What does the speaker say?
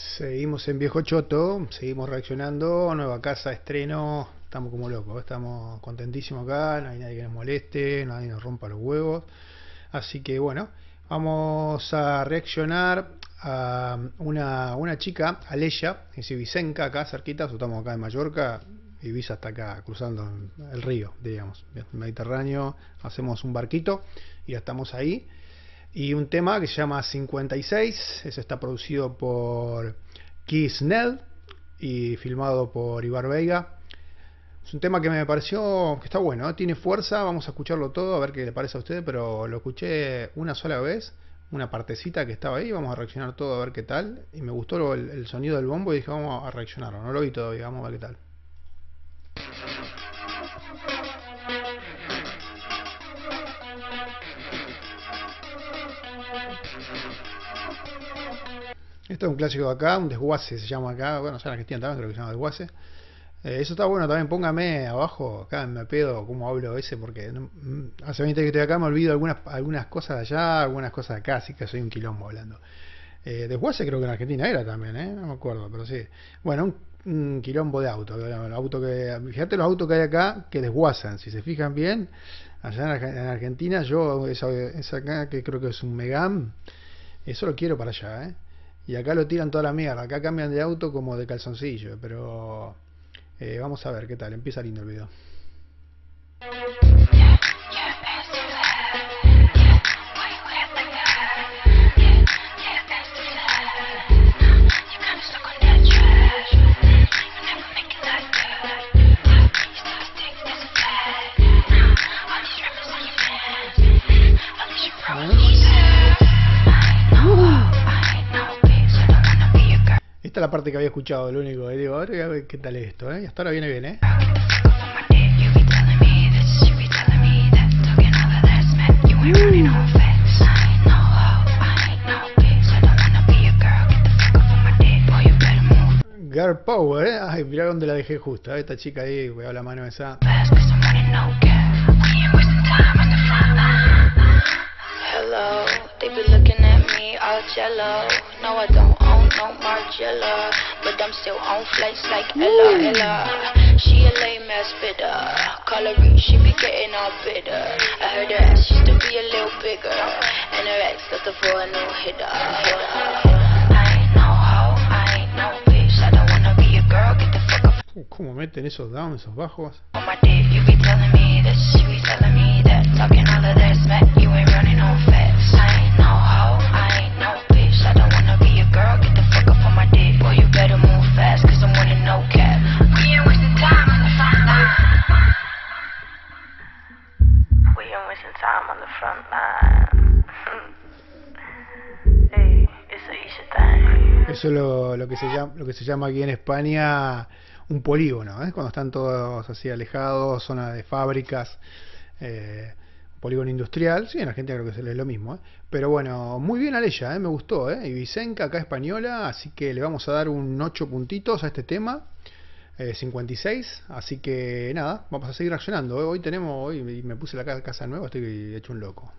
Seguimos en Viejo Choto, seguimos reaccionando, nueva casa, estreno, estamos como locos, estamos contentísimos acá, no hay nadie que nos moleste, nadie nos rompa los huevos. Así que bueno, vamos a reaccionar a una, una chica, Aleya, es Ibicenca, acá cerquita, estamos acá en Mallorca, Ibiza está acá cruzando el río, digamos, Mediterráneo, hacemos un barquito y ya estamos ahí. Y un tema que se llama 56, ese está producido por Keith Snell y filmado por Ibar Veiga. Es un tema que me pareció que está bueno, ¿eh? tiene fuerza, vamos a escucharlo todo, a ver qué le parece a usted, pero lo escuché una sola vez, una partecita que estaba ahí, vamos a reaccionar todo a ver qué tal. Y me gustó el, el sonido del bombo y dije vamos a reaccionarlo, no lo vi todavía, vamos a ver qué tal. Esto es un clásico de acá, un desguace se llama acá, bueno, ya en Argentina también creo que se llama desguace. Eh, eso está bueno también, póngame abajo, acá me pedo cómo hablo ese, porque mm, hace 20 que estoy acá me olvido algunas, algunas cosas de allá, algunas cosas de acá, así que soy un quilombo hablando. Eh, desguace creo que en Argentina era también, ¿eh? no me acuerdo, pero sí. Bueno, un, quilombo de auto, auto que, fíjate los autos que hay acá que desguazan, si se fijan bien, allá en, Argentina yo, esa, esa acá que creo que es un Megam, eso lo quiero para allá, ¿eh? Y acá lo tiran toda la mierda. Acá cambian de auto como de calzoncillo. Pero eh, vamos a ver qué tal. Empieza lindo el video. Es la parte que había escuchado, lo único. Y digo, a ver qué tal es esto, ¿eh? Y hasta ahora viene bien, ¿eh? Girl Power, ¿eh? Ay, mirá dónde la dejé justo. Esta chica ahí, a la mano esa. Hello, they be looking at me all jello. No, I don't own no Margiela, but I'm still on flights like Ella Ella. She a lame ass bidder, coloring she be getting all bitter. I heard her ass used to be a little bigger, and her ex got the for a no hitter. I ain't no hoe, I ain't no bitch. I don't wanna be a girl, get the fuck off. ¿Cómo meten esos downs, esos bajos? On my dick, you be telling me this, you be telling Eso es lo, lo, que se llama, lo que se llama aquí en España un polígono, ¿eh? cuando están todos así alejados, zona de fábricas, eh, polígono industrial, sí, en Argentina creo que se lee lo mismo, ¿eh? pero bueno, muy bien Aleya, ¿eh? me gustó, ¿eh? Ibicenca, acá española, así que le vamos a dar un 8 puntitos a este tema, 56, así que nada, vamos a seguir reaccionando, hoy tenemos, hoy me puse la casa nueva, estoy hecho un loco.